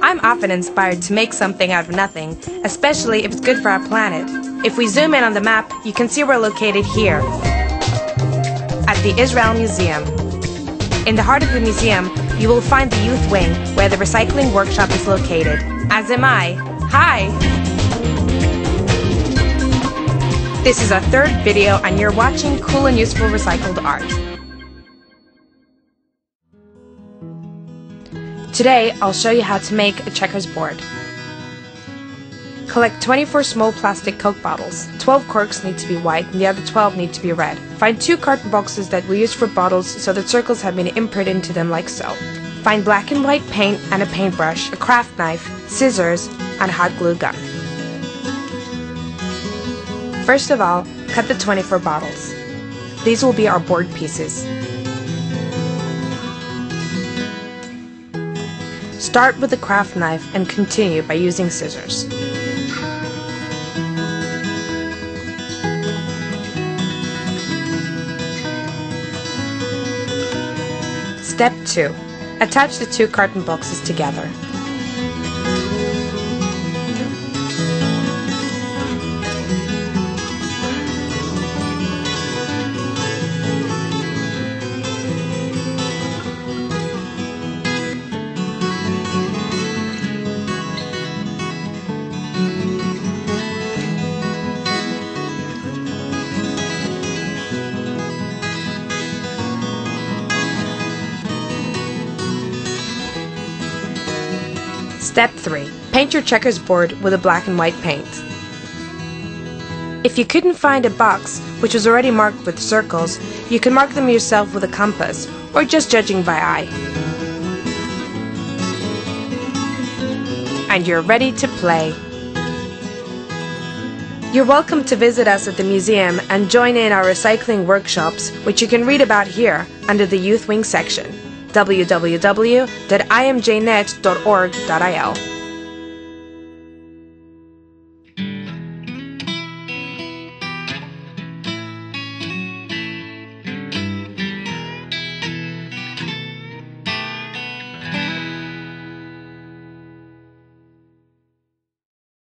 I'm often inspired to make something out of nothing, especially if it's good for our planet. If we zoom in on the map, you can see we're located here, at the Israel Museum. In the heart of the museum, you will find the youth wing, where the recycling workshop is located. As am I. Hi! This is our third video and you're watching cool and useful recycled art. Today, I'll show you how to make a checkers board. Collect 24 small plastic Coke bottles. 12 corks need to be white and the other 12 need to be red. Find two carton boxes that we use for bottles so that circles have been imprinted into them like so. Find black and white paint and a paintbrush, a craft knife, scissors, and a hot glue gun. First of all, cut the 24 bottles. These will be our board pieces. Start with the craft knife and continue by using scissors. Step 2. Attach the two carton boxes together. Step 3. Paint your checkers board with a black and white paint. If you couldn't find a box which was already marked with circles, you can mark them yourself with a compass or just judging by eye. And you're ready to play. You're welcome to visit us at the museum and join in our recycling workshops, which you can read about here under the Youth Wing section www.imjnet.org.il.